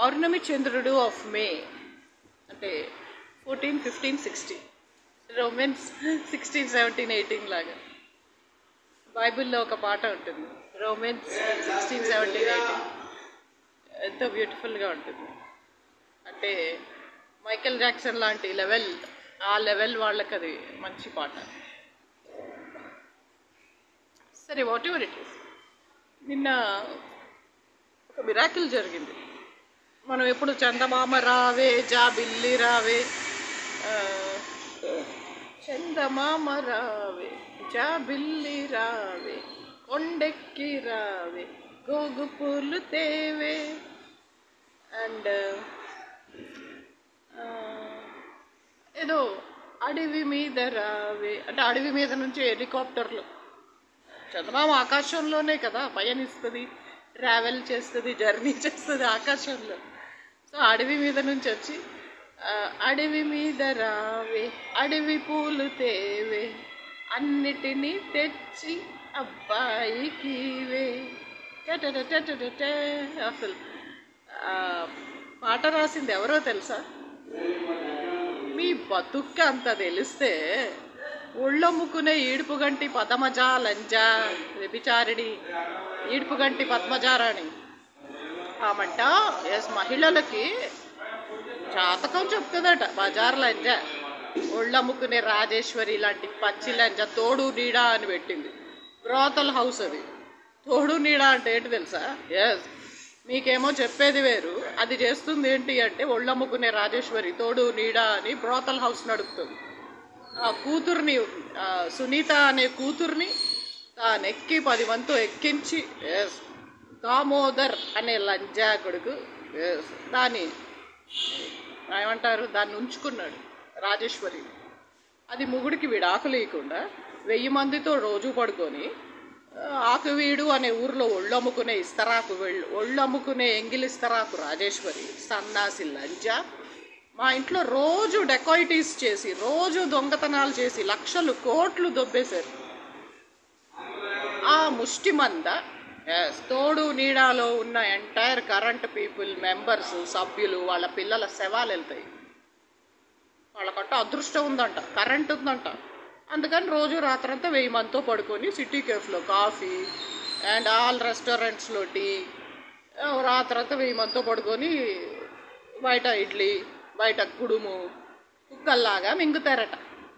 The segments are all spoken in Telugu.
పౌర్ణమి చంద్రుడు ఆఫ్ మే అంటే fourteen fifteen sixteen Romans sixteen seventeen eighteen లాగా. బైబిల్లో ఒక పాట ఉంటుంది రోమెన్స్ సిక్స్టీన్ సెవెంటీన్ ఎయిటీన్. ఎంతో బ్యూటిఫుల్గా ఉంటుంది. అంటే మైకేల్ జాక్సన్ లాంటి లెవెల్ ఆ లెవెల్ వాళ్ళకి అది మంచి పాట. సరే వాట్ ఎవర్ ఇట్ ఈస్ నిన్న ఒక మిరాకిల్ జరిగింది. మనం ఎప్పుడు చందమామ రావే జా బిల్లి రావే చందమామ రావే జా బిల్లి రావే కొండెక్కి రావే గోగు పూలు తేవే. అండ్ ఏదో అడవి మీద రావే. అంటే అడవి మీద నుంచి హెలికాప్టర్లు. చందమామ ఆకాశంలోనే కదా పయనిస్తుంది ట్రావెల్ చేస్తుంది జర్నీ చేస్తుంది ఆకాశంలో. సో అడవి మీద నుంచి వచ్చి అడవి మీద రావే అడవి పూలు తేవే అన్నిటినీ తెచ్చి అబ్బాయికి ఇవే. అసలు పాట రాసింది ఎవరో తెలుసా? మీ బతుక్క అంత తెలిస్తే ఒళ్ళమ్ముకునే ఈడుపుగంటి పదమజా లంజా వ్యభిచారిడి ఈడుపుగంటి పద్మజారాణి. ఆమంట ఎస్ మహిళలకి జాతకం చెప్తుందట బజార్ లంజ. ఒళ్ళమ్ముకునే రాజేశ్వరి లాంటి పచ్చి లంజ తోడు నీడా అని పెట్టింది. బ్రోతల్ హౌస్ అది. తోడు నీడా అంటే ఏంటి తెలుసా? ఎస్ మీకేమో చెప్పేది వేరు. అది చేస్తుంది ఏంటి అంటే ఒళ్ళమ్ముకునే రాజేశ్వరి తోడు నీడా అని బ్రోతల్ హౌస్ నడుపుతుంది. ఆ కూతుర్ని సునీత అనే కూతుర్ని తాను ఎక్కి పది మంతో ఎక్కించి ఎస్ దామోదర్ అనే లంజా కొడుకు దాని దాన్ని ఏమంటారు దాన్ని ఉంచుకున్నాడు రాజేశ్వరి అది ముగుడికి విడాకులు ఇవ్వకుండా వెయ్యి మందితో రోజు పడుకొని ఆకువీడు అనే ఊర్లో ఒళ్ళు అమ్ముకునే ఇస్తరాకు వెళ్ళు ఒళ్ళు అమ్ముకునే ఎంగిలి ఇస్తరాకు రాజేశ్వరి సన్నాసి లంజ మా ఇంట్లో రోజు డెకాయిటీస్ చేసి రోజు దొంగతనాలు చేసి లక్షలు కోట్లు దొబ్బేశారు. ఆ ముష్టి మంద తోడు నీడాలో ఉన్న ఎంటైర్ కరెంట్ పీపుల్ మెంబర్స్ సభ్యులు వాళ్ళ పిల్లల శవాలు వెళ్తాయి. వాళ్ళకంట అదృష్టం ఉందంట కరెంట్ ఉందంట. అందుకని రోజు రాత్రంతా వెయ్యి మందితో పడుకొని సిటీ కేఫ్లో కాఫీ అండ్ ఆల్ రెస్టారెంట్స్లో టీ రాత్రంతా వెయ్యి మందితో పడుకొని బయట ఇడ్లీ బయట కుడుము కుక్కల్లాగా మింగుతారట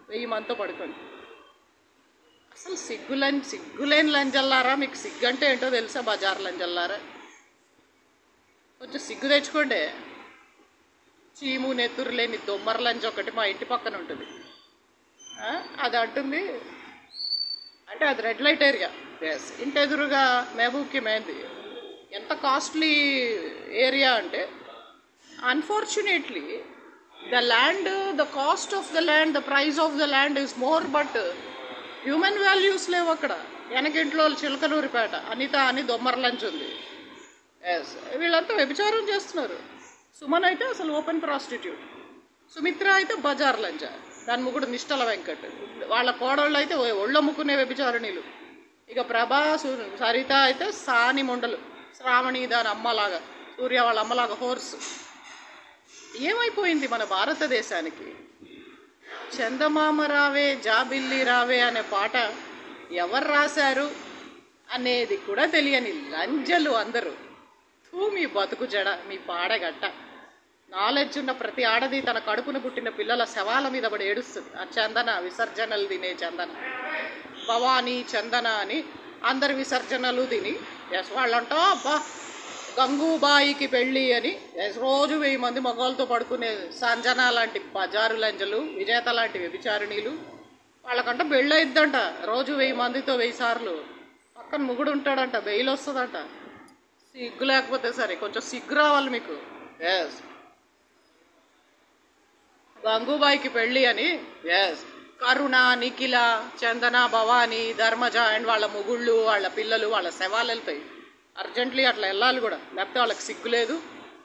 వెయ్యి మందితో పడుకొని. అసలు సిగ్గులేని సిగ్గులేని లంజల్లారా? మీకు సిగ్గు అంటే ఏంటో తెలుసా బజార్ లంజల్లారా? కొంచెం సిగ్గు తెచ్చుకోండి. చీము నెత్తురు లేని దొమ్మర లంచ్ ఒకటి మా ఇంటి పక్కన ఉంటుంది. అది అంటుంది. అంటే అది రెడ్ లైట్ ఏరియా. ఎస్ ఇంటి ఎదురుగా మహబూబ్కి మేంది. ఎంత కాస్ట్లీ ఏరియా అంటే unfortunately the land the cost of the land the price of the land is more but human values లేవు అక్కడ. వెనకింట్లో చిలకలూరిపేట అనిత అని దొమ్మర్లంచ్ ఉంది. ఎస్ వీళ్ళంతా వ్యభిచారం చేస్తున్నారు. సుమన్ అయితే అసలు ఓపెన్ ప్రాస్టిట్యూట్. సుమిత్ర అయితే బజార్ లంచ. దాని ముగ్గుడు నిష్టల వెంకట్. వాళ్ళ కోడళ్ళు అయితే ఒళ్ళమ్ముకునే వ్యభిచారణీలు. ఇక ప్రభా సరిత అయితే సాని ముండలు. శ్రావణి దాని అమ్మలాగా. సూర్య వాళ్ళ అమ్మలాగా హోర్స్. ఏమైపోయింది మన భారతదేశానికి? చందమామ రావే జాబిల్లి రావే అనే పాట ఎవరు రాశారు అనేది కూడా తెలియని లంజలు అందరూ. తూ మీ బతుకు జడ మీ పాడగట్ట. నాలెడ్జ్ ఉన్న ప్రతి ఆడది తన కడుపును పుట్టిన పిల్లల శవాల మీద పడి ఏడుస్తుంది. ఆ చందన విసర్జనలు తినే చందన. భవానీ చందన అని అందరి విసర్జనలు తిని ఎస్ వాళ్ళంటా అబ్బా గంగూబాయికి పెళ్ళి అని ఎస్ రోజు వెయ్యి మంది మగవాళ్ళతో పడుకునే సంజన లాంటి బజారు లంజలు విజేత లాంటి వ్యభిచారిణీలు వాళ్ళకంట పెళ్ళి అయిద్దంట రోజు వెయ్యి మందితో వెయ్యి సార్లు. పక్కన ముగుడు ఉంటాడంట బెయిల్ వస్తుందంట సిగ్గు లేకపోతే సరే కొంచెం సిగ్గు రావాలి మీకు. ఎస్ గంగూబాయికి పెళ్ళి అని ఎస్ కరుణ నిఖిల చందన భవాని ధర్మజ అండ్ వాళ్ళ ముగుళ్ళు వాళ్ళ పిల్లలు వాళ్ళ శవాలు వెళ్తాయి అర్జెంట్లీ అట్లా వెళ్ళాలి కూడా. లేకపోతే వాళ్ళకి సిగ్గు లేదు.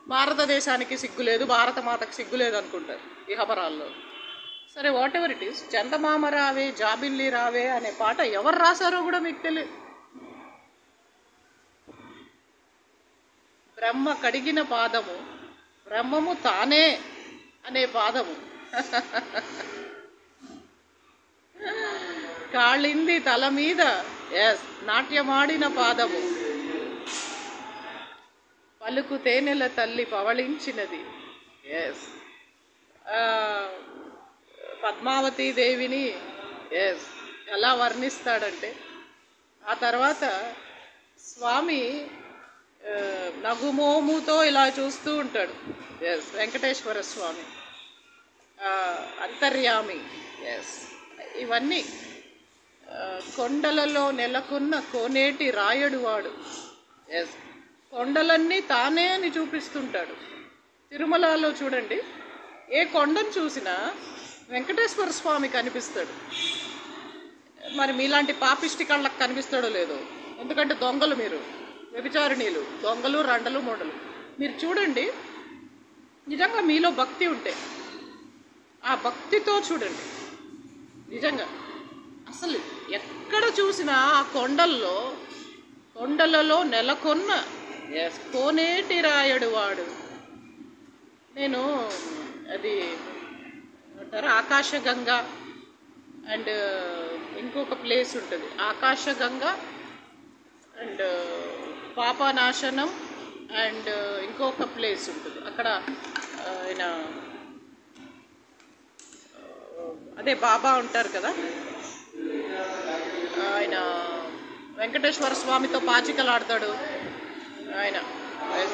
భారతదేశానికి సిగ్గు లేదు. భారత మాతకు సిగ్గు లేదు అనుకుంటారు ఇహపరాల్లో. సరే వాట్ ఎవర్ ఇట్ ఈస్ చందమామ రావే జాబిల్లి రావే అనే పాట ఎవరు రాశారో కూడా మీకు తెలియదు బ్రహ్మ కడిగిన పాదము బ్రహ్మము తానే అనే పాదము. కాళ్ళింది తల మీద ఎస్ నాట్యమాడిన పాదము. పలుకు తేనెల తల్లి పవళించినది. ఎస్ పద్మావతి దేవిని ఎస్ ఎలా వర్ణిస్తాడంటే ఆ తర్వాత స్వామి నగుమోముతో ఇలా చూస్తూ ఉంటాడు. ఎస్ వెంకటేశ్వర స్వామి అంతర్యామి. ఎస్ ఇవన్నీ కొండలలో నెలకొన్న కోనేటి రాయడు వాడు. ఎస్ కొండలన్నీ తానే అని చూపిస్తుంటాడు. తిరుమలలో చూడండి ఏ కొండను చూసినా వెంకటేశ్వర స్వామి కనిపిస్తాడు. మరి మీలాంటి పాపిష్టి కళ్ళకు కనిపిస్తాడో లేదో? ఎందుకంటే దొంగలు మీరు వ్యభిచారిణీలు దొంగలు రండలు మొండలు. మీరు చూడండి నిజంగా మీలో భక్తి ఉంటే ఆ భక్తితో చూడండి. నిజంగా అసలు ఎక్కడ చూసినా ఆ కొండల్లో కొండలలో నెలకొన్న కోనేటి రాయడు వాడు. నేను అది అంటారు ఆకాశగంగా అండ్ ఇంకొక ప్లేస్ ఉంటుంది. ఆకాశగంగ అండ్ పాపనాశనం అండ్ ఇంకొక ప్లేస్ ఉంటుంది. అక్కడ ఆయన అదే బాబా ఉంటారు కదా ఆయన వెంకటేశ్వర స్వామితో పాచికలు ఆడతాడు ఆయన.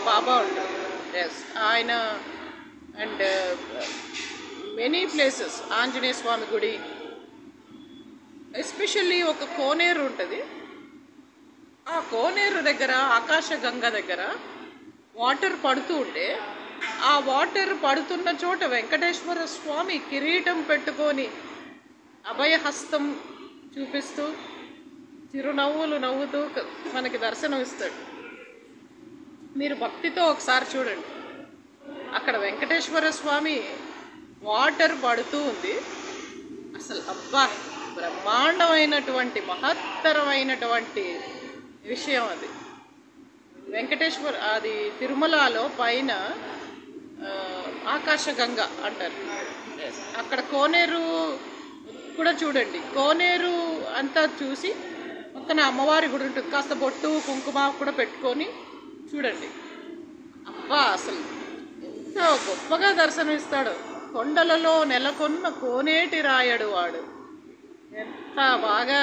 బాబా ఉంటాడు. ఎస్ ఆయన and many places Anjaneya Swamy గుడి ఎస్పెషల్లీ ఒక కోనేరు ఉంటుంది. ఆ కోనేరు దగ్గర ఆకాశగంగ దగ్గర వాటర్ పడుతూ ఉంటే ఆ వాటర్ పడుతున్న చోట వెంకటేశ్వర స్వామి కిరీటం పెట్టుకొని అభయహస్తం చూపిస్తూ చిరునవ్వులు నవ్వుతూ మనకి దర్శనం ఇస్తాడు మీరు భక్తితో ఒకసారి చూడండి. అక్కడ వెంకటేశ్వర స్వామి వాటర్ పడుతూ ఉంది. అసలు అబ్బా బ్రహ్మాండమైనటువంటి మహత్తరమైనటువంటి విషయం అది. వెంకటేశ్వర అది తిరుమలలో పైన ఆకాశగంగ అంటారు. అక్కడ కోనేరు కూడా చూడండి. కోనేరు అంతా చూసి పక్కన అమ్మవారి గుడి ఉంటుంది. కాస్త బొట్టు కుంకుమ కూడా పెట్టుకొని చూడండి. అబ్బా అసలు ఎంత గొప్పగా దర్శనమిస్తాడు. కొండలలో నెలకొన్న కోనేటి రాయడు వాడు. ఎంత బాగా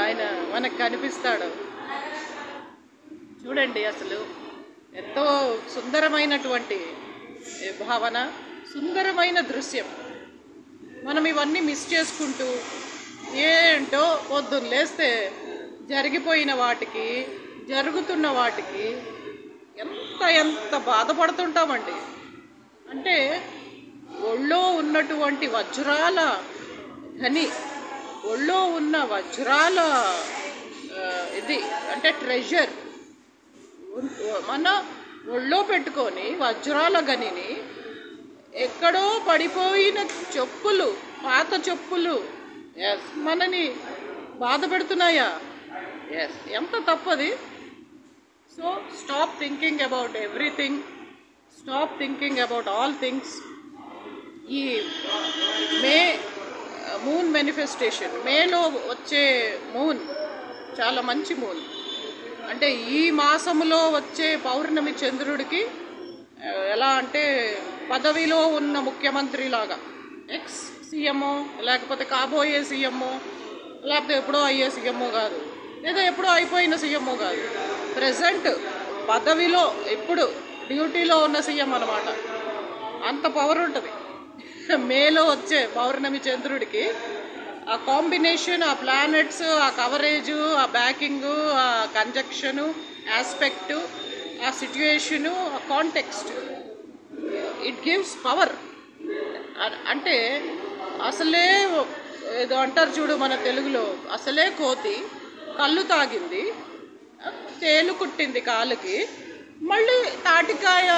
ఆయన మనకు కనిపిస్తాడు. చూడండి అసలు ఎంతో సుందరమైనటువంటి భావన సుందరమైన దృశ్యం. మనం ఇవన్నీ మిస్ చేసుకుంటూ ఏంటో పొద్దున్న లేస్తే జరిగిపోయిన వాటికి జరుగుతున్న వాటికి ఎంత ఎంత బాధపడుతుంటామండి. అంటే ఒళ్ళో ఉన్నటువంటి వజ్రాల ధని ఒళ్ళో ఉన్న వజ్రాల ఇది అంటే ట్రెజర్. మన ఒళ్ళో పెట్టుకొని వజ్రాల గనిని ఎక్కడో పడిపోయిన చెప్పులు పాత చెప్పులు ఎస్ మనని బాధ పెడుతున్నాయా? ఎస్ ఎంత తప్పది? So stop thinking about everything stop thinking about all things ఈ మే మూన్ మేనిఫెస్టేషన్ మేలో వచ్చే మూన్ చాలా మంచి మూన్ అంటే ఈ మాసములో వచ్చే పౌర్ణమి చంద్రుడికి ఎలా అంటే పదవిలో ఉన్న ముఖ్యమంత్రి లాగా ఎక్స్ సీఎంఓ లేకపోతే కాబోయే సీఎంఓ లేకపోతే ఎప్పుడో అయ్యే సీఎంఓ కాదు. లేదా ఎప్పుడో అయిపోయిన సీఎంఓ కాదు. ప్రజెంట్ పదవిలో ఇప్పుడు డ్యూటీలో ఉన్న సీఎం అనమాట అంత పవర్ ఉంటుంది. మేలో వచ్చే పౌర్ణమి చంద్రుడికి ఆ కాంబినేషన్ ఆ ప్లానెట్స్ ఆ కవరేజు ఆ బ్యాకింగు ఆ కంజక్షను ఆస్పెక్టు ఆ సిట్యుయేషను ఆ కాంటెక్స్ట్ ఇట్ గివ్స్ పవర్ అంటే అసలే ఏదో అంటారు చూడు మన తెలుగులో అసలే కోతి కళ్ళు తాగింది తేలు కుట్టింది కాలుకి. మళ్ళీ తాటికాయ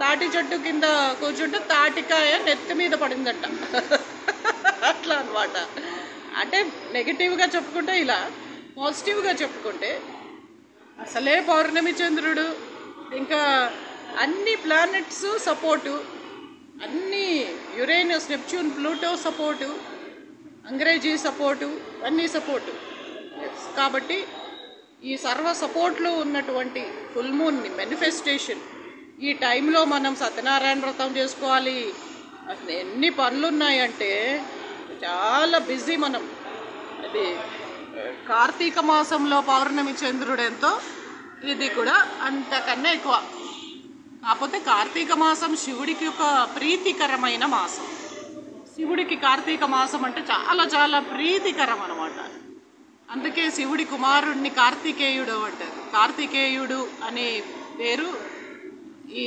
తాటి చెట్టు కింద కూర్చుంటే తాటికాయ నెత్తి మీద పడిందంట. అట్లా అనమాట అంటే నెగిటివ్గా చెప్పుకుంటే ఇలా పాజిటివ్గా చెప్పుకుంటే అసలే పౌర్ణమి చంద్రుడు. ఇంకా అన్ని ప్లానెట్స్ సపోర్టు అన్ని యురేనస్ నెప్ట్యూన్ ప్లూటో సపోర్టు అంగ్రేజీ సపోర్టు అన్నీ సపోర్టు కాబట్టి ఈ సర్వ సపోర్ట్లో ఉన్నటువంటి ఫుల్ మూన్ని మేనిఫెస్టేషన్ ఈ టైంలో మనం సత్యనారాయణ వ్రతం చేసుకోవాలి. అసలు ఎన్ని పనులు ఉన్నాయంటే చాలా బిజీ మనం. అది కార్తీక మాసంలో పౌర్ణమి చంద్రుడు ఎంతో ఇది కూడా అంతకన్నా ఎక్కువ. కాకపోతే కార్తీక మాసం శివుడికి ఒక ప్రీతికరమైన మాసం. శివుడికి కార్తీక మాసం అంటే చాలా చాలా ప్రీతికరం అనమాట అందుకే శివుడి కుమారుడిని కార్తికేయుడు అంటారు. కార్తికేయుడు అనే పేరు ఈ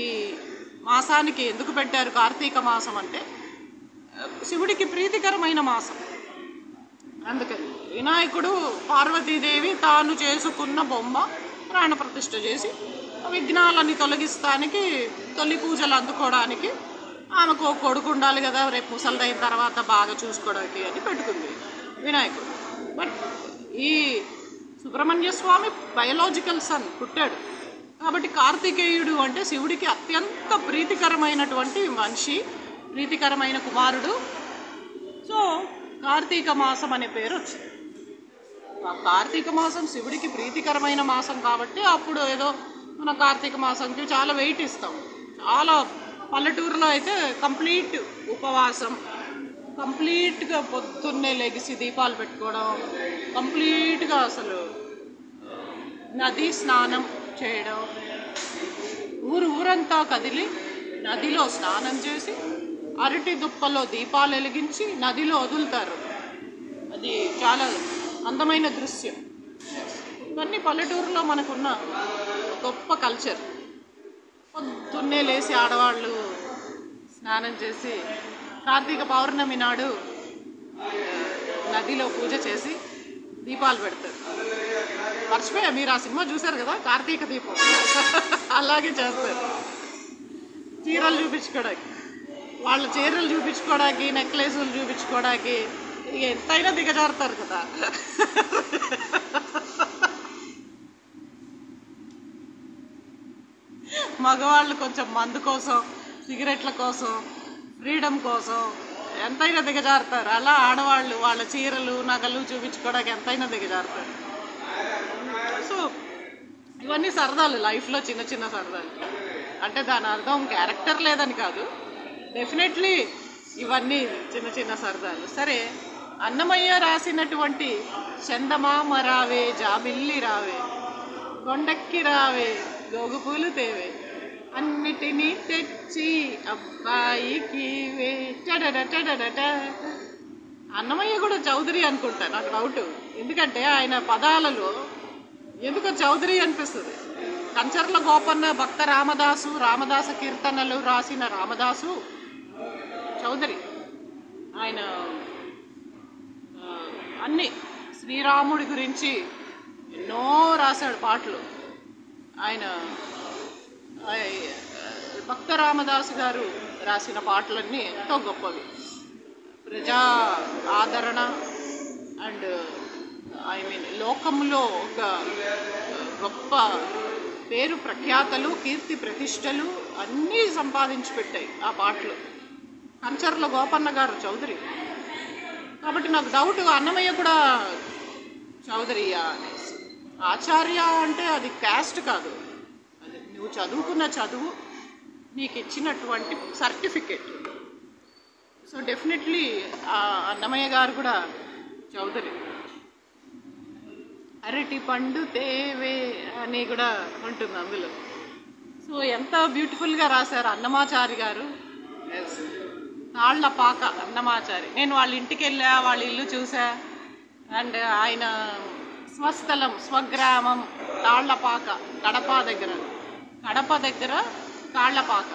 మాసానికి ఎందుకు పెట్టారు కార్తీక మాసం అంటే శివుడికి ప్రీతికరమైన మాసం. అందుకని వినాయకుడు పార్వతీదేవి తాను చేసుకున్న బొమ్మ ప్రాణప్రతిష్ఠ చేసి విఘ్నాలని తొలగిస్తానికి తొలి పూజలు అందుకోవడానికి ఆమెకు ఒక కొడుకు ఉండాలి కదా రేపు ముసలిదైన తర్వాత బాగా చూసుకోవడానికి అని పెట్టుకుంది వినాయకుడు. బట్ ఈ సుబ్రహ్మణ్య స్వామి బయలాజికల్ సన్ పుట్టాడు. కాబట్టి కార్తికేయుడు అంటే శివుడికి అత్యంత ప్రీతికరమైనటువంటి మనిషి ప్రీతికరమైన కుమారుడు. సో కార్తీక మాసం అనే పేరు వచ్చింది. కార్తీక మాసం శివుడికి ప్రీతికరమైన మాసం కాబట్టి అప్పుడు ఏదో మన కార్తీక మాసంకి చాలా వెయిట్ ఇస్తాం. చాలా పల్లెటూరులో అయితే కంప్లీట్ ఉపవాసం. కంప్లీట్గా పొద్దున్నే లెగిసి దీపాలు పెట్టుకోవడం కంప్లీట్గా అసలు నది స్నానం చేయడం ఊరు ఊరంతా కదిలి నదిలో స్నానం చేసి అరటి దుప్పలో దీపాలు వెలిగించి నదిలో వదులుతారు. అది చాలా అందమైన దృశ్యం. ఇవన్నీ పల్లెటూరులో మనకున్న గొప్ప కల్చర్. పొద్దున్నే లేచి ఆడవాళ్ళు స్నానం చేసి కార్తీక పౌర్ణమి నాడు నదిలో పూజ చేసి దీపాలు పెడతారు. మర్చిపోయా మీరు ఆ సినిమా చూశారు కదా? కార్తీక దీపం. అలాగే చేస్తారు. చీరలు చూపించుకోవడానికి వాళ్ళ చీరలు చూపించుకోవడానికి నెక్లెస్లు చూపించుకోవడానికి ఎంతైనా దిగజారుతారు కదా? మగవాళ్ళు కొంచెం మందు కోసం సిగరెట్ల కోసం ఫ్రీడమ్ కోసం ఎంతైనా దిగజారుతారు. అలా ఆడవాళ్ళు వాళ్ళ చీరలు నగలు చూపించుకోవడానికి ఎంతైనా దిగజారుతారు. సో ఇవన్నీ సరదాలు లైఫ్లో చిన్న చిన్న సరదాలు. అంటే దాని అర్థం క్యారెక్టర్ లేదని కాదు. డెఫినెట్లీ ఇవన్నీ చిన్న చిన్న సరదాలు. సరే అన్నమయ్య రాసినటువంటి చందమామ రావే జాబిల్లి రావే కొండక్కి రావే గోగుపూలు తేవే. అన్నిటినీ తెచ్చి అబ్బాయికి వే. అన్నమయ్య కూడా చౌదరి అనుకుంటా నాకు డౌట్ ఎందుకంటే ఆయన పదాలలో ఎందుకో చౌదరి అనిపిస్తుంది. కంచర్ల గోపన్న భక్త రామదాసు రామదాస కీర్తనలు రాసిన రామదాసు చౌదరి. ఆయన అన్ని శ్రీరాముడి గురించి ఎన్నో రాశాడు పాటలు. ఆయన భక్త రామదాసు గారు రాసిన పాటలన్నీ ఎంతో గొప్పవి. ప్రజా ఆదరణ అండ్ ఐ మీన్ లోకంలో ఒక గొప్ప పేరు ప్రఖ్యాతలు కీర్తి ప్రతిష్టలు అన్నీ సంపాదించి పెట్టాయి ఆ పాటలు. కంచర్ల గోపన్న గారు చౌదరి. కాబట్టి నాకు డౌట్ అన్నమయ్య కూడా చౌదరియా అనేసి. ఆచార్య అంటే అది క్యాస్ట్ కాదు. నువ్వు చదువుకున్న చదువు నీకు ఇచ్చినటువంటి సర్టిఫికేట్. సో డెఫినెట్లీ అన్నమయ్య గారు కూడా చౌదరి. అరటి పండు తేవే అని కూడా ఉంటుంది అందులో. సో ఎంత బ్యూటిఫుల్గా రాశారు అన్నమాచారి గారు. తాళ్ళ పాక అన్నమాచారి. నేను వాళ్ళ ఇంటికి వెళ్ళా వాళ్ళ ఇల్లు చూసా. అండ్ ఆయన స్వస్థలం స్వగ్రామం తాళ్ళపాక కడప దగ్గర. కడప దగ్గర తాళ్ళపాక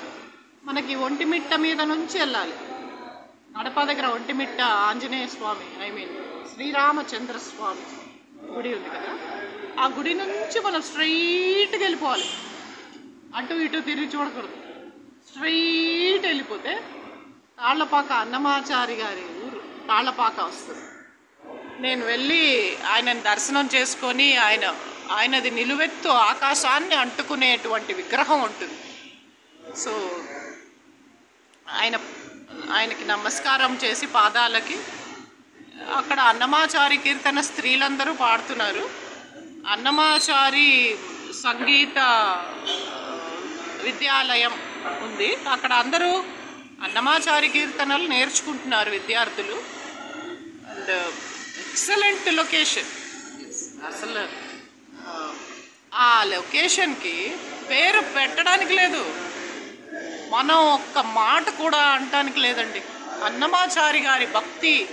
మనకి ఒంటిమిట్ట మీద నుంచి వెళ్ళాలి. కడప దగ్గర ఒంటిమిట్ట ఆంజనేయ స్వామి ఐ మీన్ శ్రీరామచంద్ర స్వామి గుడి ఉంది కదా. ఆ గుడి నుంచి మనం స్ట్రైట్గా వెళ్ళిపోవాలి. అటు ఇటు తిరిగి చూడకూడదు. స్ట్రైట్ వెళ్ళిపోతే తాళ్ళపాక అన్నమాచారి గారి ఊరు తాళ్ళపాక వస్తుంది. నేను వెళ్ళి ఆయనని దర్శనం చేసుకొని ఆయన ఆయనది నిలువెత్తు ఆకాశాన్ని అంటుకునేటువంటి విగ్రహం ఉంటుంది. సో ఆయన ఆయనకి నమస్కారం చేసి పాదాలకి అక్కడ అన్నమాచారి కీర్తన స్త్రీలందరూ పాడుతున్నారు. అన్నమాచారి సంగీత విద్యాలయం ఉంది. అక్కడ అందరూ అన్నమాచారి కీర్తనలు నేర్చుకుంటున్నారు విద్యార్థులు. And excellent location. అసలు ఆ, లొకేషన్కి పేరు పెట్టడానికి లేదు. మనం ఒక్క మాట కూడా అంటానికి లేదండి. అన్నమాచారి గారి భక్తి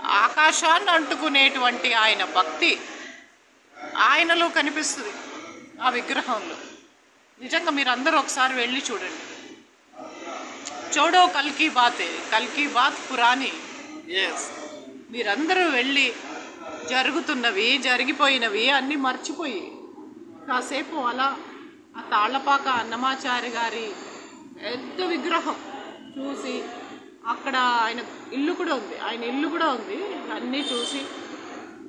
ఆకాశాన్ని అంటుకునేటువంటి ఆయన భక్తి ఆయనలో కనిపిస్తుంది ఆ విగ్రహంలో. నిజంగా మీరు అందరూ ఒకసారి వెళ్ళి చూడండి. చోడో కల్కీ బాతే కల్కీ బాత్ పురాణి. ఎస్ మీరందరూ వెళ్ళి జరుగుతున్నవి జరిగిపోయినవి అన్నీ మర్చిపోయి కాసేపు అలా ఆ తాళ్ళపాక అన్నమాచారి గారి పెద్ద విగ్రహం చూసి అక్కడ ఆయన ఇల్లు కూడా ఉంది ఆయన ఇల్లు కూడా ఉంది. అన్నీ చూసి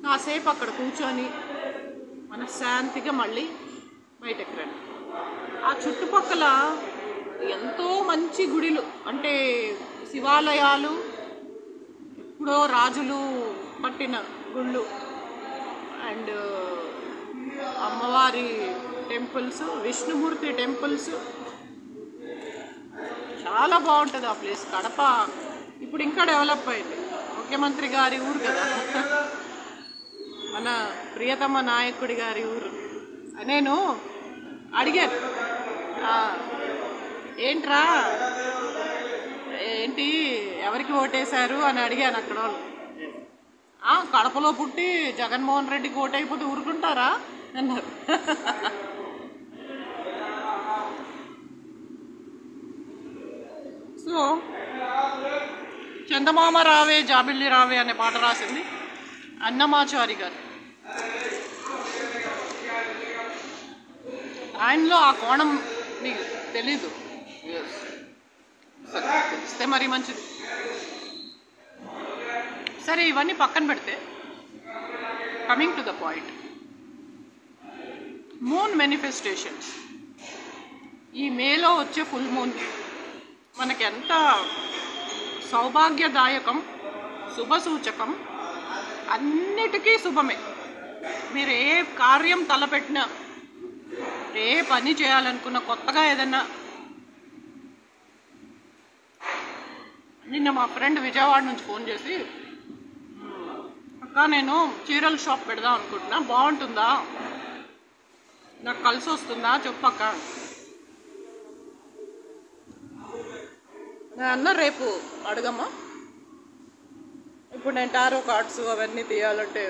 కాసేపు అక్కడ కూర్చొని మనశ్శాంతిగా మళ్ళీ బయటకు రండి. ఆ చుట్టుపక్కల ఎంతో మంచి గుడిలు అంటే శివాలయాలు ఎప్పుడో రాజులు పట్టిన గుళ్ళు అండ్ అమ్మవారి టెంపుల్స్ విష్ణుమూర్తి టెంపుల్స్. చాలా బాగుంటుంది ఆ ప్లేస్ కడప. ఇప్పుడు ఇంకా డెవలప్ అయింది. ముఖ్యమంత్రి గారి ఊరు కదా. మన ప్రియతమ నాయకుడి గారి ఊరు. నేను అడిగాను. ఏంట్రా? ఏంటి? ఎవరికి ఓటేశారు అని అడిగాను అక్కడ వాళ్ళు. కడపలో పుట్టి జగన్మోహన్ రెడ్డికి ఓటైపోతే ఊరుకుంటారా? అన్నారు. సో చందమామ రావే జాబిల్లి రావే అనే పాట రాసింది అన్నమాచారి గారు. ఆయనలో ఆ కోణం మీకు తెలీదు. తెలిస్తే మరీ మంచిది. సరే ఇవన్నీ పక్కన పెడితే coming to the point moon manifestations ఈ మేలో వచ్చే ఫుల్ మూన్ మనకి ఎంత సౌభాగ్యదాయకం శుభసూచకం అన్నిటికీ శుభమే. మీరు ఏ కార్యం తలపెట్టినా ఏ పని చేయాలనుకున్న కొత్తగా ఏదన్నా. నిన్న మా ఫ్రెండ్ విజయవాడ నుంచి ఫోన్ చేసి అక్క నేను చీరల షాప్ పెడదాం అనుకుంటున్నా. బాగుంటుందా? నాకు కలిసి వస్తుందా? చెప్పక్క. నేను అన్న రేపు అడగమ్మా. ఇప్పుడు నేను టారో కార్డ్స్ అవన్నీ తీయాలంటే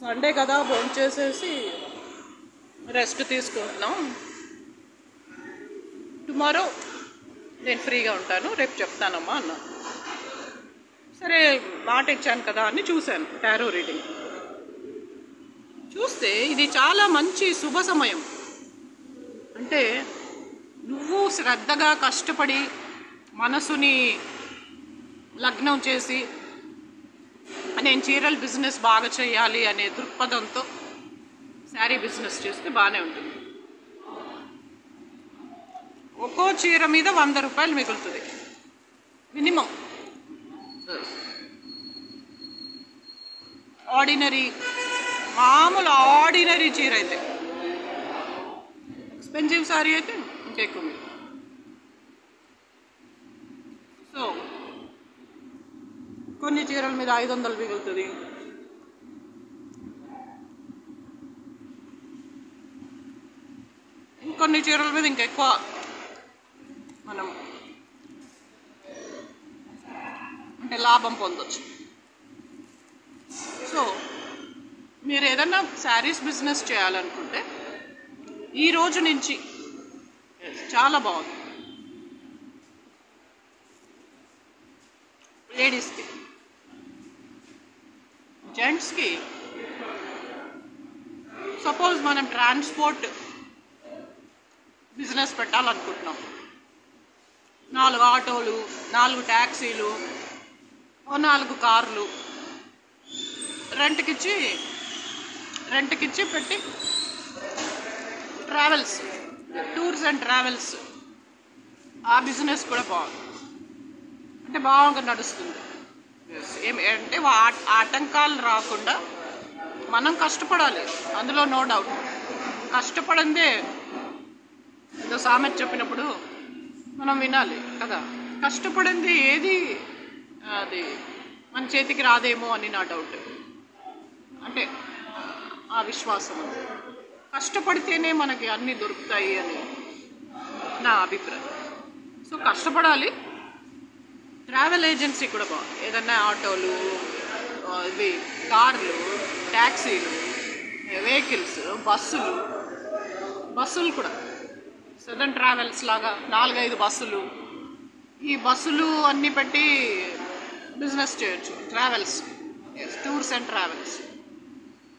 సండే కదా భోజనం చేసేసి రెస్ట్ తీసుకుంటున్నాం. టుమారో నేను ఫ్రీగా ఉంటాను. రేపు చెప్తానమ్మా అన్నా. సరే మాట ఇచ్చాను కదా అని చూశాను టారో రీడింగ్ చూస్తే ఇది చాలా మంచి శుభ సమయం. అంటే నువ్వు శ్రద్ధగా కష్టపడి మనసుని లగ్నం చేసి నేను చీరల బిజినెస్ బాగా చేయాలి అనే దృక్పథంతో శారీ బిజినెస్ చేస్తే బాగానే ఉంటుంది. ఒక్కో చీర మీద వంద రూపాయలు మిగులుతుంది. మినిమం. ఆర్డినరీ మామూలు ఆర్డినరీ చీర అయితే. ఎక్స్పెన్సివ్ సారీ అయితే ఇంకెక్కువ మిగులుతుంది. సో కొన్ని చీరల మీద ఐదు వందలు మిగులుతుంది. ఇంకొన్ని చీరల మీద ఇంకెక్కువ మనం అంటే లాభం పొందొచ్చు. సో మీరు ఏదన్నా శారీస్ బిజినెస్ చేయాలనుకుంటే ఈ రోజు నుంచి చాలా బాగుంది. లేడీస్కి జెంట్స్కి సపోజ్ మనం ట్రాన్స్పోర్ట్ బిజినెస్ పెట్టాలనుకుంటున్నాం. నాలుగు ఆటోలు నాలుగు ట్యాక్సీలు ఓ నాలుగు కార్లు. రెంట్కిచ్చి రెంట్కిచ్చి పెట్టి ట్రావెల్స్ టూర్స్ అండ్ ట్రావెల్స్. ఆ బిజినెస్ కూడా బాగుంది. అంటే బాగా నడుస్తుంది. అంటే ఆటంకాలు రాకుండా మనం కష్టపడాలి. అందులో నో డౌట్ కష్టపడందే ఏదో సామెత చెప్పినప్పుడు మనం వినాలి కదా. కష్టపడింది ఏది అది మన చేతికి రాదేమో అని నా డౌట్ అంటే ఆ విశ్వాసం కష్టపడితేనే మనకి అన్నీ దొరుకుతాయి అని నా అభిప్రాయం. సో కష్టపడాలి. ట్రావెల్ ఏజెన్సీ కూడా బాగుంది. ఏదన్నా ఆటోలు ఇవి కార్లు ట్యాక్సీలు వెహికల్స్ బస్సులు బస్సులు కూడా. సదర్న్ ట్రావెల్స్ లాగా నాలుగైదు బస్సులు. ఈ బస్సులు అన్నీ పెట్టి బిజినెస్ చేయొచ్చు ట్రావెల్స్ టూర్స్ అండ్ ట్రావెల్స్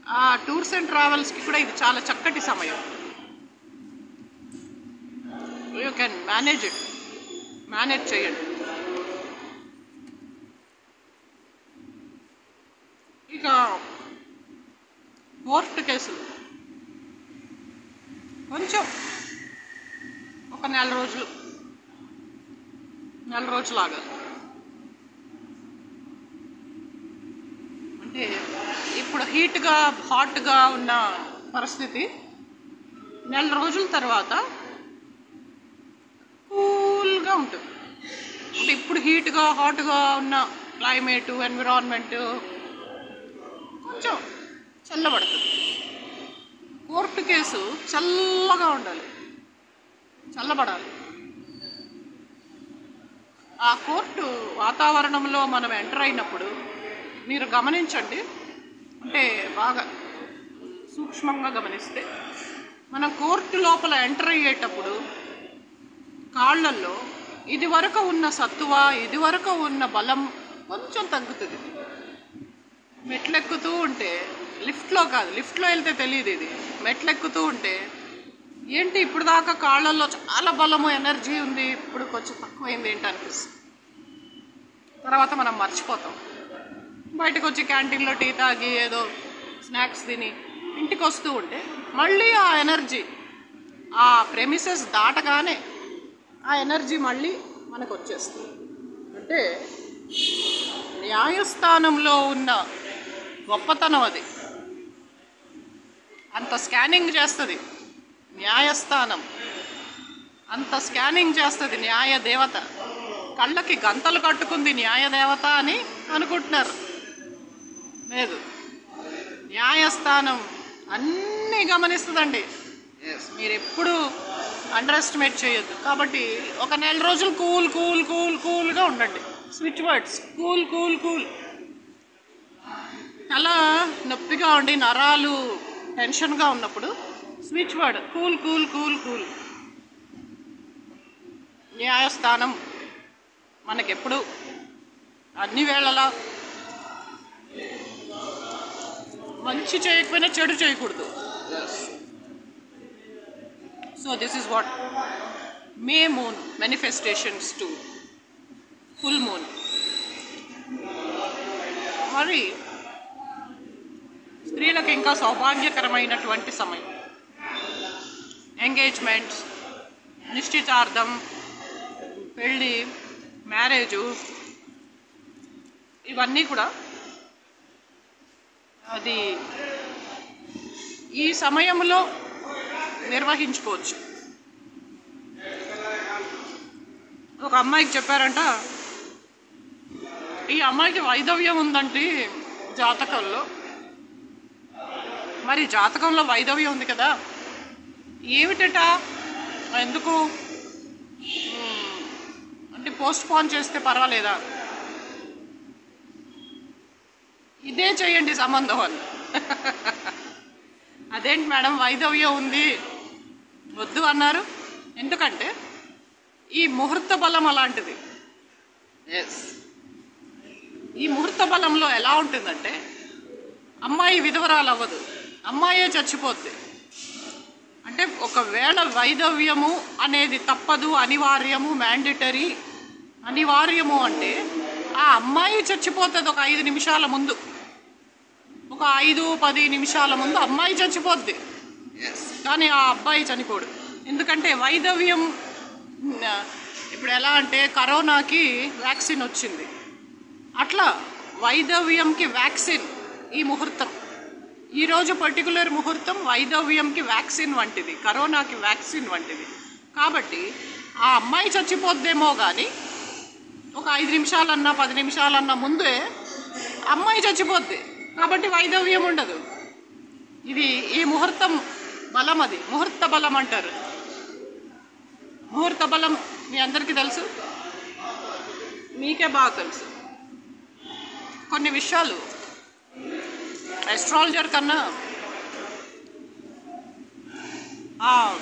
ఆ టూర్స్ అండ్ ట్రావెల్స్కి కూడా ఇది చాలా చక్కటి సమయం. You can manage it manage చేయండి. ఇక కోర్టు కేసులు. కొంచెం ఒక నెల రోజులు. నెల రోజులు ఆగాలి అంటే ఇప్పుడు హీట్గా హాట్గా ఉన్న పరిస్థితి. నెల రోజుల తర్వాత కూల్గా ఉంటుంది. అంటే ఇప్పుడు హీట్గా హాట్గా ఉన్న క్లైమేట్ ఎన్విరాన్మెంట్ కొంచెం చల్లబడుతుంది. కోర్టు కేసు చల్లగా ఉండాలి. చల్లబడాలి. ఆ కోర్టు వాతావరణంలో మనం ఎంటర్ అయినప్పుడు మీరు గమనించండి. అంటే బాగా సూక్ష్మంగా గమనిస్తే మనం కోర్టు లోపల ఎంటర్ అయ్యేటప్పుడు కాళ్ళల్లో ఇది వరకు ఉన్న సత్తువ ఇది వరకు ఉన్న బలం కొంచెం తగ్గుతుంది. మెట్లెక్కుతూ ఉంటే లిఫ్ట్లో కాదు లిఫ్ట్లో వెళ్తే తెలియదు ఇది. మెట్లెక్కుతూ ఉంటే ఏంటి ఇప్పుడు దాకా కాళ్ళల్లో చాలా బలము ఎనర్జీ ఉంది ఇప్పుడు కొంచెం తక్కువైంది ఏంటి అనిపిస్తుంది తర్వాత మనం మర్చిపోతాం. బయటకు వచ్చి క్యాంటీన్లో టీ తాగి ఏదో స్నాక్స్ తిని ఇంటికి వస్తూ ఉంటే మళ్ళీ ఆ ఎనర్జీ ఆ ప్రెమిసెస్ దాటగానే ఆ ఎనర్జీ మళ్ళీ మనకు వచ్చేస్తుంది అంటే న్యాయస్థానంలో ఉన్న గొప్పతనం అది. అంత స్కానింగ్ చేస్తుంది న్యాయస్థానం. అంత స్కానింగ్ చేస్తుంది న్యాయ దేవత కళ్ళకి గంతలు కట్టుకుంది న్యాయ దేవత అని అనుకుంటున్నారు. లేదు. న్యాయస్థానం అన్నీ గమనిస్తుందండి. మీరు ఎప్పుడు అండర్ ఎస్టిమేట్ చేయొద్దు. కాబట్టి ఒక నెల రోజులు కూల్ కూల్ కూల్ కూల్గా ఉండండి. Switch words cool cool cool. తల నొప్పిగా ఉండి నరాలు టెన్షన్గా ఉన్నప్పుడు switch word cool cool cool cool. న్యాయస్థానం మనకెప్పుడు అన్ని వేళలా మంచి చేయకపోయినా చెడు చేయకూడదు so this is what May moon manifestations to full moon మరి స్త్రీలకు ఇంకా సౌభాగ్యకరమైనటువంటి సమయం ఎంగేజ్మెంట్స్ నిశ్చితార్థం పెళ్ళి మ్యారేజు ఇవన్నీ కూడా అది ఈ సమయంలో నిర్వహించుకోవచ్చు. ఒక అమ్మాయికి చెప్పారంట ఈ అమ్మాయికి వైధవ్యం ఉందండి జాతకంలో. మరి జాతకంలో వైధవ్యం ఉంది కదా ఏమిటట? ఎందుకు? అంటే పోస్ట్ పోన్ చేస్తే పర్వాలేదా? ఇదే చేయండి సంబంధం అని. అదేంటి మేడం వైధవ్యం ఉంది. వద్దు అన్నారు. ఎందుకంటే ఈ ముహూర్త బలం అలాంటిది. ఎస్ ఈ ముహూర్త బలంలో ఎలా ఉంటుందంటే అమ్మాయి విధవరాలు అవ్వదు. అమ్మాయే చచ్చిపోద్ది. అంటే ఒకవేళ వైధవ్యము అనేది తప్పదు అనివార్యము మ్యాండేటరీ అనివార్యము అంటే ఆ అమ్మాయి చచ్చిపోతుంది ఒక ఐదు నిమిషాల ముందు. ఒక ఐదు పది నిమిషాల ముందు అమ్మాయి చచ్చిపోద్ది. కానీ ఆ అబ్బాయి చనిపోడు. ఎందుకంటే వైదవ్యం ఇప్పుడు ఎలా అంటే కరోనాకి వ్యాక్సిన్ వచ్చింది. అట్లా వైదవ్యంకి వ్యాక్సిన్ ఈ ముహూర్తం. ఈరోజు పర్టికులర్ ముహూర్తం వైదవ్యంకి వ్యాక్సిన్ వంటిది కరోనాకి వ్యాక్సిన్ వంటిది. కాబట్టి ఆ అమ్మాయి చచ్చిపోద్దేమో కానీ ఒక ఐదు నిమిషాలన్నా పది నిమిషాలన్నా ముందే అమ్మాయి చచ్చిపోద్ది. కాబట్టి వైధవ్యం ఉండదు. ఇది ఈ ముహూర్తం బలం అది. ముహూర్త బలం అంటారు. ముహూర్త బలం మీ అందరికీ తెలుసు? మీకే బాగా తెలుసు. కొన్ని విషయాలు. ఎస్ట్రాలజర్ కన్నా ఆ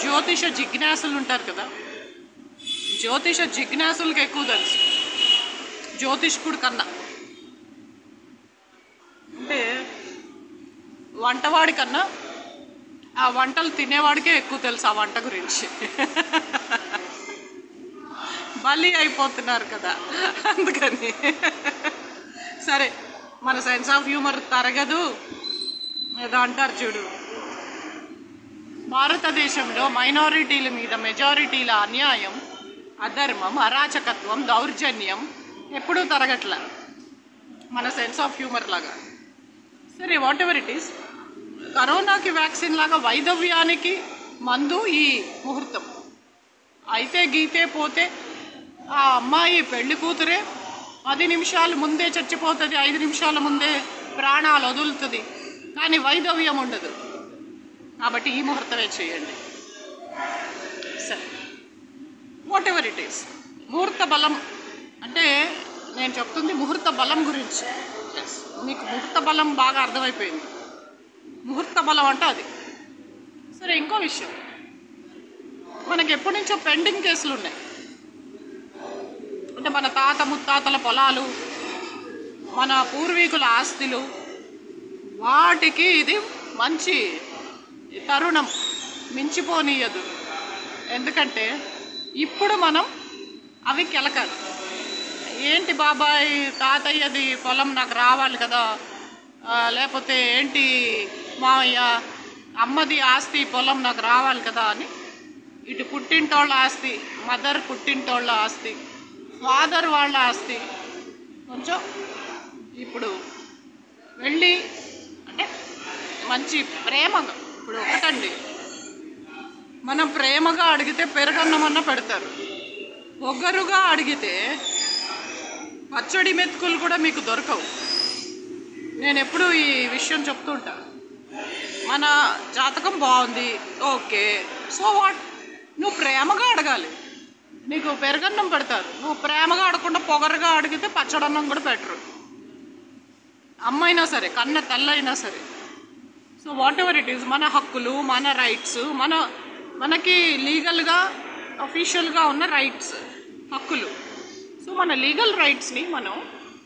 జ్యోతిష జిజ్ఞాసులు ఉంటారు కదా? జ్యోతిష జిజ్ఞాసులకి ఎక్కువ తెలుసు. జ్యోతిష్కుడు కన్నా. అంటే వంటవాడి కన్నా ఆ వంటలు తినేవాడికే ఎక్కువ తెలుసు ఆ వంట గురించి. బలి అయిపోతున్నారు కదా. అందుకని. సరే మన సెన్స్ ఆఫ్ హ్యూమర్ తరగదు. ఏదో అంటారు చూడు. భారతదేశంలో మైనారిటీల మీద మెజారిటీల అన్యాయం అధర్మం అరాచకత్వం దౌర్జన్యం ఎప్పుడూ తరగట్ల? మన సెన్స్ ఆఫ్ హ్యూమర్ లాగా. సరే వాట్ ఎవర్ ఇట్ ఈస్ కరోనాకి వ్యాక్సిన్ లాగా వైదవ్యానికి మందు ఈ ముహూర్తం. అయితే గీతే పోతే ఆ అమ్మాయి పెళ్ళి కూతురే పది నిమిషాలు ముందే చచ్చిపోతుంది ఐదు నిమిషాల ముందే ప్రాణాలు వదులుతుంది కానీ వైదవ్యం ఉండదు. కాబట్టి ఈ ముహూర్తమే చేయండి. సరే వాట్ ఎవర్ ఇట్ ఈస్ ముహూర్త బలం అంటే నేను చెప్తుంది ముహూర్త బలం గురించి. మీకు ముహూర్త బలం బాగా అర్థమైపోయింది. ముహూర్త బలం అంటే అది. సరే ఇంకో విషయం. మనకి ఎప్పటి నుంచో పెండింగ్ కేసులు ఉన్నాయి. అంటే మన తాత ముత్తాతల పొలాలు మన పూర్వీకుల ఆస్తులు వాటికి ఇది మంచి తరుణం. మించిపోనీయదు. ఎందుకంటే ఇప్పుడు మనం అవి కెలకాలి. ఏంటి బాబాయ్ తాతయ్యది పొలం నాకు రావాలి కదా? లేకపోతే ఏంటి మావయ్య అమ్మది ఆస్తి పొలం నాకు రావాలి కదా అని? ఇటు పుట్టింటోళ్ళ ఆస్తి మదర్ పుట్టింటోళ్ళ ఆస్తి ఫాదర్ వాళ్ళ ఆస్తి. కొంచెం ఇప్పుడు వెళ్ళి అంటే మంచి ప్రేమగా ఇప్పుడు ఒకటండి. మనం ప్రేమగా అడిగితే పెరగన్నమన్నా పెడతారు. ఒగరుగా అడిగితే పచ్చడి మెతుకులు కూడా మీకు దొరకవు. నేను ఎప్పుడు ఈ విషయం చెప్తుంటా మన జాతకం బాగుంది ఓకే. So what? నువ్వు ప్రేమగా అడగాలి. నీకు పెరగన్నం పెడతారు. నువ్వు ప్రేమగా అడగకుండా పొగరుగా అడిగితే పచ్చడన్నం కూడా పెట్టరు అమ్మైనా సరే కన్న తల్లైనా సరే. So whatever it is మన హక్కులు మన రైట్స్ మన మనకి లీగల్గా అఫీషియల్గా ఉన్న రైట్స్ హక్కులు. సో మన లీగల్ రైట్స్ని మనం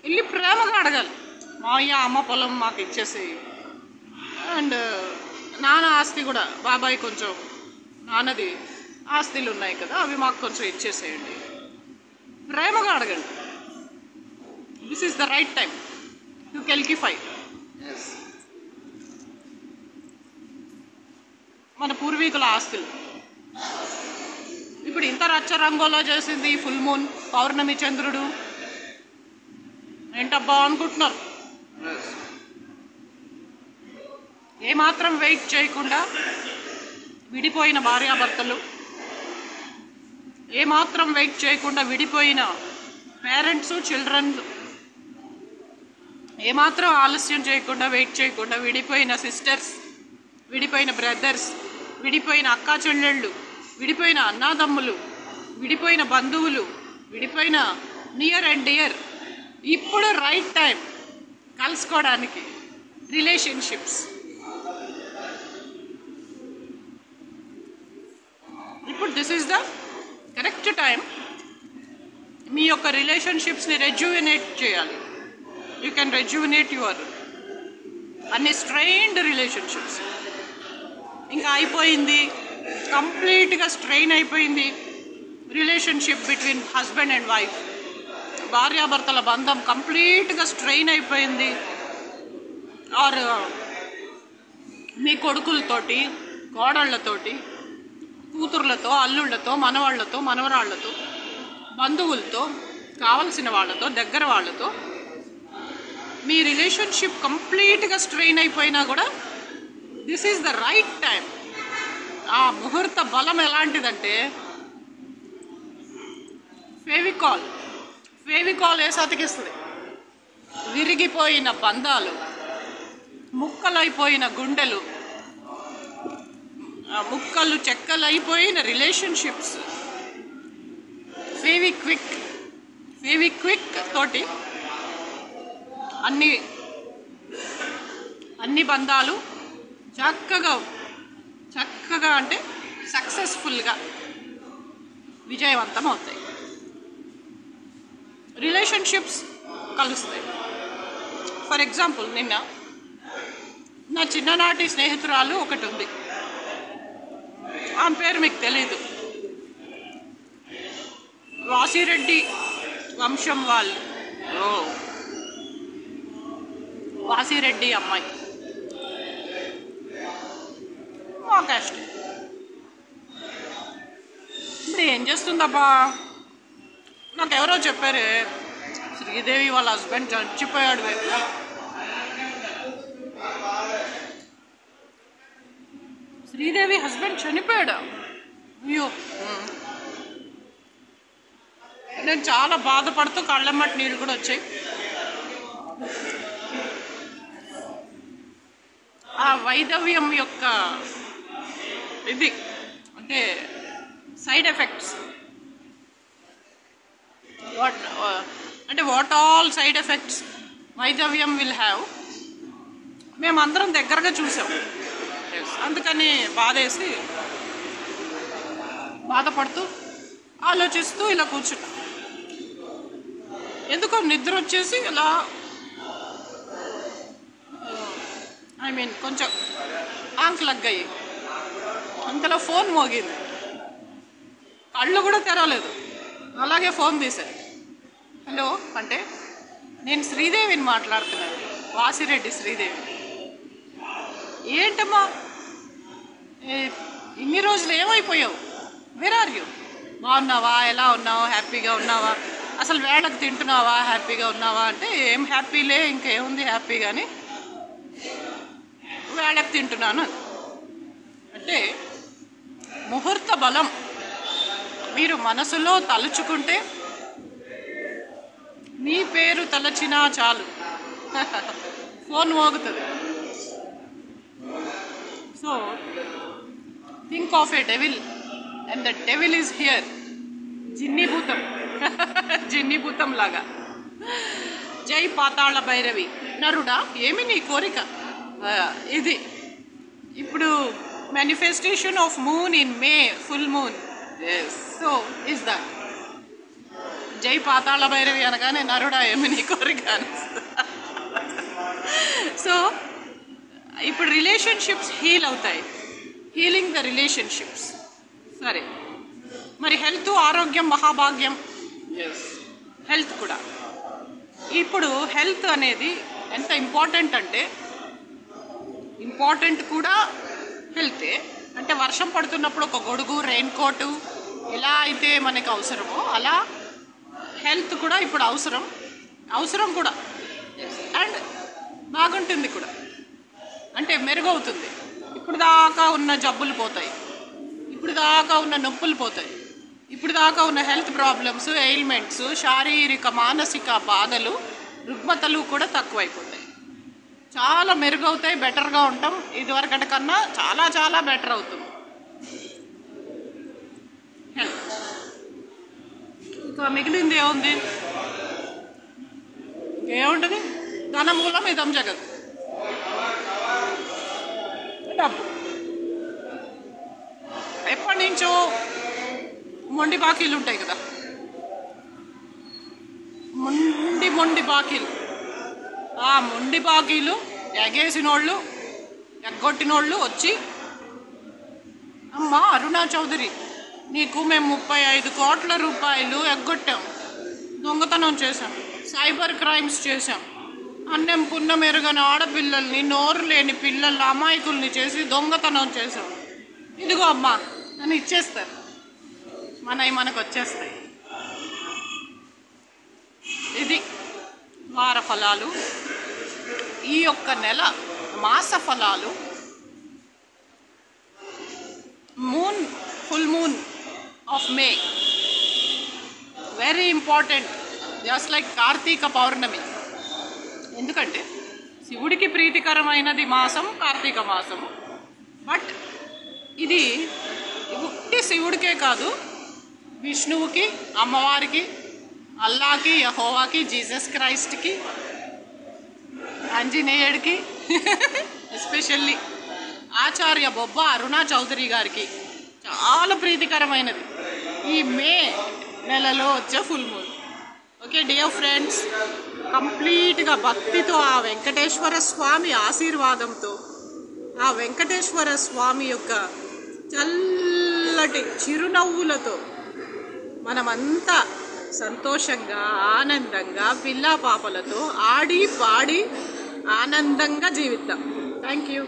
వెళ్ళి ప్రేమగా అడగాలి. మావయ్య అమ్మ పొలం మాకు ఇచ్చేసేయి అండ్ నాన్న ఆస్తి కూడా బాబాయ్ కొంచెం నాన్నది ఆస్తులు ఉన్నాయి కదా అవి మాకు కొంచెం ఇచ్చేసేయండి. ప్రేమగా అడగండి. This is the right time to కెల్కిఫై మన పూర్వీకుల ఆస్తులు. ఇప్పుడు ఇంత రచ్చ రంగులో చేసింది ఫుల్ మూన్ పౌర్ణమి చంద్రుడు. ఏంటబ్బా అనుకుంటున్నారు? ఏమాత్రం వెయిట్ చేయకుండా విడిపోయిన భార్యాభర్తలు ఏమాత్రం వెయిట్ చేయకుండా విడిపోయిన పేరెంట్స్ చిల్డ్రన్ ఏమాత్రం ఆలస్యం చేయకుండా వెయిట్ చేయకుండా విడిపోయిన సిస్టర్స్ విడిపోయిన బ్రదర్స్ విడిపోయిన అక్కా చెల్లెళ్ళు విడిపోయిన అన్నాదమ్ములు విడిపోయిన బంధువులు విడిపోయిన నియర్ అండ్ డియర్ ఇప్పుడు రైట్ టైం కలుసుకోవడానికి రిలేషన్షిప్స్ ఇప్పుడు this is the correct time మీ యొక్క రిలేషన్షిప్స్ని రెజ్యూవినేట్ చేయాలి. యూ కెన్ రెజ్యూవినేట్ యువర్ అన్ని స్ట్రెయిన్డ్ రిలేషన్షిప్స్ ఇంకా అయిపోయింది. కంప్లీట్గా స్ట్రెయిన్ అయిపోయింది relationship between husband and wife. భార్యాభర్తల బంధం కంప్లీట్గా స్ట్రెయిన్ అయిపోయింది. ఆర్ మీ కొడుకులతోటి కోడళ్ళతోటి కూతుర్లతో అల్లుళ్ళతో మనవాళ్ళతో మనవరాళ్ళతో బంధువులతో కావలసిన వాళ్ళతో దగ్గర వాళ్ళతో మీ రిలేషన్షిప్ కంప్లీట్గా స్ట్రెయిన్ అయిపోయినా కూడా this is the right time ఆ ముహూర్త బలం ఎలాంటిదంటే ఫేవికాల్. ఫేవికాల్ వేసి అతికిస్తుంది విరిగిపోయిన బంధాలు ముక్కలైపోయిన గుండెలు ముక్కలు ముక్కలు చెక్కలైపోయిన relationships. Fevikwik Fevikwik తోటి అన్ని అన్ని బంధాలు చక్కగా చక్కగా అంటే సక్సెస్ఫుల్గా విజయవంతం అవుతాయి రిలేషన్షిప్స్ కలుస్తాయి. ఫర్ ఎగ్జాంపుల్ నిన్న నా చిన్ననాటి స్నేహితురాలు ఒకటి ఉంది. ఆమె పేరు మీకు తెలీదు. వాసిరెడ్డి వంశం వాళ్ళు. ఓ. వాసిరెడ్డి అమ్మాయి. మా ఇప్పుడు ఏం చేస్తుందబ్బా? నాకు ఎవరో శ్రీదేవి వాళ్ళ హస్బెండ్ చచ్చిపోయాడు శ్రీదేవి హస్బెండ్ చనిపోయాడు? అయ్యో. నేను చాలా బాధపడుతూ కళ్ళమ్మటి నీళ్ళు కూడా వచ్చాయి. ఆ వైదవ్యం యొక్క ఇది అంటే సైడ్ ఎఫెక్ట్స్. వాట్ అంటే వాట్ ఆల్ సైడ్ ఎఫెక్ట్స్ వైదవ్యం విల్ హ్యావ్ మేమందరం దగ్గరగా చూసాం. అందుకని బాధేసి బాధపడుతూ ఆలోచిస్తూ ఇలా కూర్చున్నాం. ఎందుకో నిద్ర వచ్చేసి ఇలా ఐ మీన్ కొంచెం ఆంక్ లగ్గాయి. అంతలో ఫోన్ మోగింది. కళ్ళు కూడా తెరవలేదు. అలాగే ఫోన్ తీశారు. హలో అంటే నేను శ్రీదేవిని మాట్లాడుతున్నాను. వాసిరెడ్డి శ్రీదేవి. ఏంటమ్మా? ఏ- ఇన్ని రోజులు ఏమైపోయావు? వేర్ ఆర్ యూ బాగున్నావా? ఎలా ఉన్నావు? హ్యాపీగా ఉన్నావా? అసలు వేళకు తింటున్నావా? హ్యాపీగా ఉన్నావా? అంటే ఏం హ్యాపీలే ఇంకేముంది హ్యాపీ కానీ వేళకు తింటున్నాను. అంటే ముహూర్త బలం. మీరు మనసులో తలుచుకుంటే మీ పేరు తలచినా చాలు. Phone మోగుతుంది. So think of a devil and the devil is here జిన్నిభూతం జిన్నిభూతం లాగా. జై పాతాళ భైరవి. నరుడా ఏమి నీ కోరిక? ఇది. ఇప్పుడు manifestation of moon in May full moon so is that జై పాతాళ భైరవి అనగానే నరుడా ఏమి నీ కోరిక సో ఇప్పుడు రిలేషన్షిప్స్ హీల్ అవుతాయి. హీలింగ్ ద రిలేషన్షిప్స్ సరే. మరి హెల్త్ ఆరోగ్యం మహాభాగ్యం. హెల్త్ కూడా. ఇప్పుడు హెల్త్ అనేది ఎంత ఇంపార్టెంట్ అంటే ఇంపార్టెంట్ కూడా వెళ్తే అంటే వర్షం పడుతున్నప్పుడు ఒక గొడుగు రెయిన్ కోటు ఎలా అయితే మనకు అవసరమో అలా హెల్త్ కూడా ఇప్పుడు అవసరం. అవసరం కూడా. అండ్ బాగుంటుంది కూడా. అంటే మెరుగవుతుంది. ఇప్పుడు దాకా ఉన్న జబ్బులు పోతాయి. ఇప్పుడు దాకా ఉన్న నొప్పులు పోతాయి. ఇప్పుడు దాకా ఉన్న హెల్త్ ప్రాబ్లమ్స్ ఎయిల్మెంట్స్ శారీరక మానసిక బాధలు రుగ్మతలు కూడా తక్కువైపోతాయి. చాలా మెరుగవుతాయి బెటర్గా ఉంటాం. ఇదివరకటి కన్నా చాలా చాలా బెటర్ అవుతుంది. ఇంకా మిగిలింది ఏముంది? ఏముంటుంది? ధనమూలం ఇదం జగత్. డబ్బు ఎప్పటి నుంచో మొండి బాకీలు ఉంటాయి కదా. మొండి మొండి బాకీలు. ఆ మొండి బాకీలు ఎగేసినోళ్ళు ఎగ్గొట్టినోళ్ళు వచ్చి అమ్మా అరుణా చౌదరి నీకు మేము ముప్పై ఐదు కోట్ల రూపాయలు ఎగ్గొట్టాం. దొంగతనం చేశాం. సైబర్ క్రైమ్స్ చేశాం. అన్నం పున్న మెరుగని ఆడపిల్లల్ని నోరు లేని పిల్లల అమాయకుల్ని చేసి దొంగతనం చేశాం. ఇదిగో అమ్మా అని ఇచ్చేస్తారు. మనవి మనకు వచ్చేస్తాయి. ఇది వార ఫలాలు ఈ యొక్క నెల మాస ఫలాలు moon full moon of May very important just like Karthika Pournami. ఎందుకంటే శివుడికి ప్రీతికరమైనది మాసం కార్తీక మాసము. బట్ ఇది ఉట్టి శివుడికే కాదు విష్ణువుకి అమ్మవారికి అల్లాకి యహోవాకి జీసస్ క్రైస్ట్కి ఆంజనేయుడికి ఎస్పెషల్లీ ఆచార్య బొబ్బ అరుణా చౌదరి గారికి చాలా ప్రీతికరమైనది. ఈ మే నెలలో వచ్చే full moon okay dear friends కంప్లీట్గా భక్తితో ఆ వెంకటేశ్వర స్వామి ఆశీర్వాదంతో ఆ వెంకటేశ్వర స్వామి యొక్క చల్లటి చిరునవ్వులతో మనమంతా సంతోషంగా ఆనందంగా పిల్లా పాపలతో ఆడి పాడి ఆనందంగా జీవిద్దాం. Thank you